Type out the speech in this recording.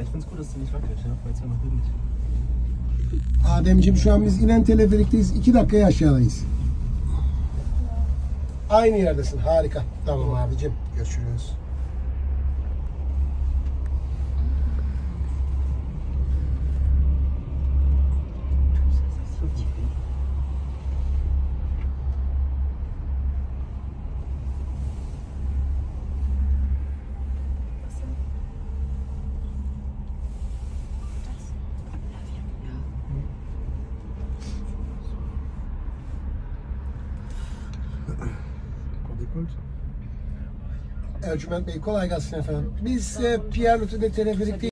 Ich finde es gut, dass du nicht wackelt, ja, weil es ja noch. Ademciğim şu an biz inen teleferikteyiz. İki dakikaya aşağıdayız. Aynı yerdesin. Harika. Tamam abicim. Görüşürüz. Ercüment Bey kolay gelsin efendim. Biz e, Pierre Loti'de teleferikteyiz.